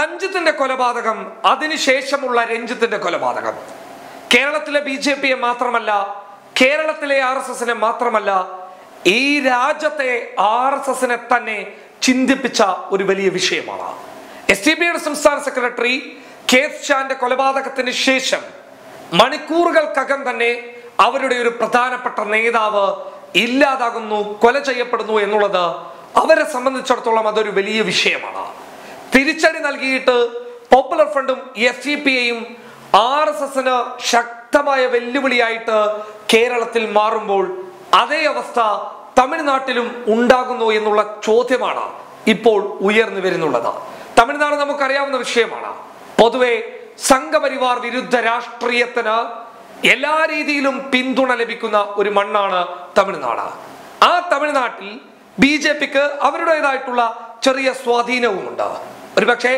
സഞ്ജിത്തിന്റെ കൊലപാതകം അതിനുശേഷമുള്ള രഞ്ജിത്തിന്റെ കൊലപാതകം. കേരളത്തിലെ ബി ജെ പിയെ മാത്രമല്ല കേരളത്തിലെ ആർ എസ് എസിനെ മാത്രമല്ല ഈ രാജ്യത്തെ ആർ എസ് എസിനെ തന്നെ ചിന്തിപ്പിച്ച ഒരു വലിയ വിഷയമാണ്. എസ് ടി ബിയുടെ സംസ്ഥാന സെക്രട്ടറി കെ എസ് ഷാന്റെ കൊലപാതകത്തിന് ശേഷം മണിക്കൂറുകൾക്കകം തന്നെ അവരുടെ ഒരു പ്രധാനപ്പെട്ട നേതാവ് ഇല്ലാതാകുന്നു കൊല ചെയ്യപ്പെടുന്നു എന്നുള്ളത് അവരെ സംബന്ധിച്ചിടത്തോളം അതൊരു വലിയ വിഷയമാണ്. തിരിച്ചടി നൽകിയിട്ട് പോപ്പുലർ ഫ്രണ്ടും എസ് ഡി പി ഐയും ആർ എസ് എസിന് ശക്തമായ വെല്ലുവിളിയായിട്ട് കേരളത്തിൽ മാറുമ്പോൾ അതേ അവസ്ഥ തമിഴ്നാട്ടിലും ഉണ്ടാകുന്നു എന്നുള്ള ചോദ്യമാണ് ഇപ്പോൾ ഉയർന്നു വരുന്നുള്ളത്. തമിഴ്നാട് നമുക്കറിയാവുന്ന വിഷയമാണ്. പൊതുവെ സംഘപരിവാർ വിരുദ്ധ രാഷ്ട്രീയത്തിന് എല്ലാ രീതിയിലും പിന്തുണ ലഭിക്കുന്ന ഒരു മണ്ണാണ് തമിഴ്നാട്. ആ തമിഴ്നാട്ടിൽ ബി ജെ പിക്ക് അവരുടേതായിട്ടുള്ള ചെറിയ സ്വാധീനവുമുണ്ട്. ഒരുപക്ഷെ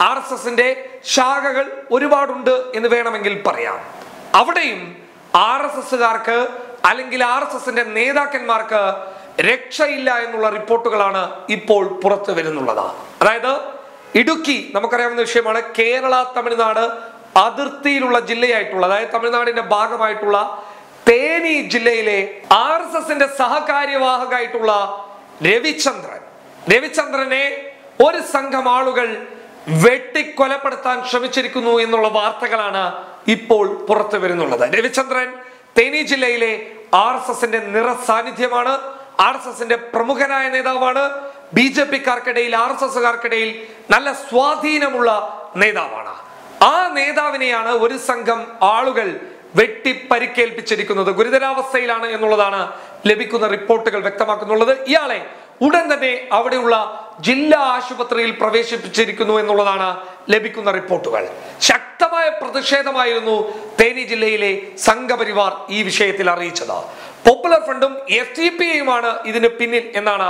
ആർ എസ് എസിന്റെ ശാഖകൾ ഒരുപാടുണ്ട് എന്ന് വേണമെങ്കിൽ പറയാം. അവിടെയും ആർ എസ് എസുകാർക്ക് അല്ലെങ്കിൽ ആർ എസ് എസിന്റെ നേതാക്കന്മാർക്ക് രക്ഷയില്ല എന്നുള്ള റിപ്പോർട്ടുകളാണ് ഇപ്പോൾ പുറത്തു വരുന്നുള്ളത്. അതായത് ഇടുക്കി നമുക്കറിയാവുന്ന വിഷയമാണ് കേരള തമിഴ്നാട് അതിർത്തിയിലുള്ള ജില്ലയായിട്ടുള്ള അതായത് തമിഴ്നാടിന്റെ ഭാഗമായിട്ടുള്ള തേനി ജില്ലയിലെ ആർ എസ് എസിന്റെ സഹകാര്യവാഹകായിട്ടുള്ള രവിചന്ദ്രൻ. രവിചന്ദ്രനെ ഒരു സംഘം ആളുകൾ വെട്ടിക്കൊലപ്പെടുത്താൻ ശ്രമിച്ചിരിക്കുന്നു എന്നുള്ള വാർത്തകളാണ് ഇപ്പോൾ പുറത്തു വരുന്നുള്ളത്. രവിചന്ദ്രൻ തേനി ജില്ലയിലെ ആർ എസ് എസിന്റെ നിറസാന്നിധ്യമാണ്. ആർ എസ് എസിന്റെ പ്രമുഖനായ നേതാവാണ്. ബി ജെ പിക്കാർക്കിടയിൽ ആർ എസ് എസുകാർക്കിടയിൽ നല്ല സ്വാധീനമുള്ള നേതാവാണ്. ആ നേതാവിനെയാണ് ഒരു സംഘം ആളുകൾ വെട്ടി പരിക്കേൽപ്പിച്ചിരിക്കുന്നത് ഗുരുതരാവസ്ഥയിലാണ് എന്നുള്ളതാണ് ലഭിക്കുന്ന റിപ്പോർട്ടുകൾ വ്യക്തമാക്കുന്നുള്ളത്. ഇയാളെ ഉടൻ തന്നെ അവിടെയുള്ള ജില്ലാ ആശുപത്രിയിൽ പ്രവേശിപ്പിച്ചിരിക്കുന്നു എന്നുള്ളതാണ് ലഭിക്കുന്ന റിപ്പോർട്ടുകൾ. ശക്തമായ പ്രതിഷേധമായിരുന്നു തേനി ജില്ലയിലെ സംഘപരിവാർ ഈ വിഷയത്തിൽ അറിയിച്ചത്. പോപ്പുലർ ഫ്രണ്ടും എസ് ടി പി യുമാണ് ഇതിന് പിന്നിൽ എന്നാണ്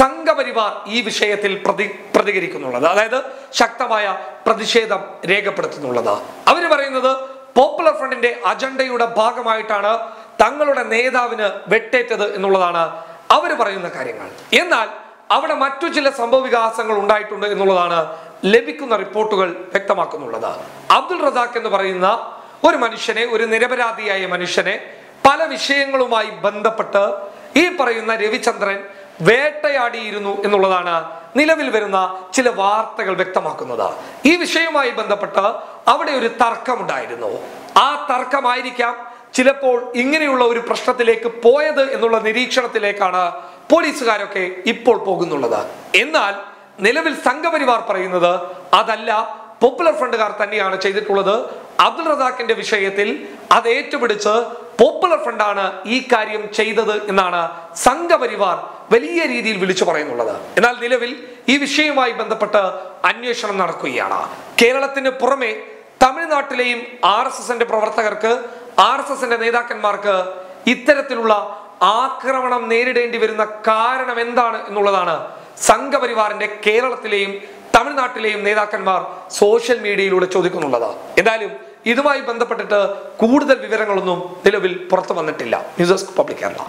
സംഘപരിവാർ ഈ വിഷയത്തിൽ പ്രതി പ്രതികരിക്കുന്നുള്ളത്. അതായത് ശക്തമായ പ്രതിഷേധം രേഖപ്പെടുത്തുന്നുള്ളത്. അവർ പറയുന്നത് പോപ്പുലർ ഫ്രണ്ടിന്റെ അജണ്ടയുടെ ഭാഗമായിട്ടാണ് തങ്ങളുടെ നേതാവിന് വെട്ടേറ്റത് എന്നുള്ളതാണ് അവർ പറയുന്ന കാര്യങ്ങൾ. എന്നാൽ അവിടെ മറ്റു ചില സംഭവ വികാസങ്ങൾ ഉണ്ടായിട്ടുണ്ട് എന്നുള്ളതാണ് ലഭിക്കുന്ന റിപ്പോർട്ടുകൾ വ്യക്തമാക്കുന്നുള്ളത്. അബ്ദുൾ റസാഖ് എന്ന് പറയുന്ന ഒരു മനുഷ്യനെ ഒരു നിരപരാധിയായ മനുഷ്യനെ പല വിഷയങ്ങളുമായി ബന്ധപ്പെട്ട് ഈ പറയുന്ന രവിചന്ദ്രൻ വേട്ടയാടിയിരുന്നു എന്നുള്ളതാണ് നിലവിൽ വരുന്ന ചില വാർത്തകൾ വ്യക്തമാക്കുന്നത്. ഈ വിഷയവുമായി ബന്ധപ്പെട്ട് അവിടെ ഒരു തർക്കമുണ്ടായിരുന്നു. ആ തർക്കമായിരിക്കാം ചിലപ്പോൾ ഇങ്ങനെയുള്ള ഒരു പ്രശ്നത്തിലേക്ക് പോയത് എന്നുള്ള നിരീക്ഷണത്തിലേക്കാണ് പോലീസുകാരൊക്കെ ഇപ്പോൾ പോകുന്നുള്ളത്. എന്നാൽ നിലവിൽ സംഘപരിവാർ പറയുന്നത് അതല്ല പോപ്പുലർ ഫ്രണ്ടുകാർ തന്നെയാണ് ചെയ്തിട്ടുള്ളത്. അബ്ദുൾ റസാഖിന്റെ വിഷയത്തിൽ അത് ഏറ്റുപിടിച്ച് പോപ്പുലർ ഫ്രണ്ടാണ് ഈ കാര്യം ചെയ്തത് എന്നാണ് സംഘപരിവാർ വലിയ രീതിയിൽ വിളിച്ചു പറയുന്നുള്ളത്. എന്നാൽ നിലവിൽ ഈ വിഷയവുമായി ബന്ധപ്പെട്ട് അന്വേഷണം നടക്കുകയാണ്. കേരളത്തിന് പുറമെ തമിഴ്നാട്ടിലെയും ആർ എസ് എസിന്റെ പ്രവർത്തകർക്ക് ആർ എസ് എസിന്റെ നേതാക്കന്മാർക്ക് ഇത്തരത്തിലുള്ള ആക്രമണം നേരിടേണ്ടി വരുന്ന കാരണം എന്താണ് എന്നുള്ളതാണ് സംഘപരിവാറിന്റെ കേരളത്തിലെയും തമിഴ്നാട്ടിലെയും നേതാക്കന്മാർ സോഷ്യൽ മീഡിയയിലൂടെ ചോദിക്കുന്നുള്ളത്. എന്തായാലും ഇതുമായി ബന്ധപ്പെട്ടിട്ട് കൂടുതൽ വിവരങ്ങളൊന്നും നിലവിൽ പുറത്തു വന്നിട്ടില്ല. News desk public Kerala.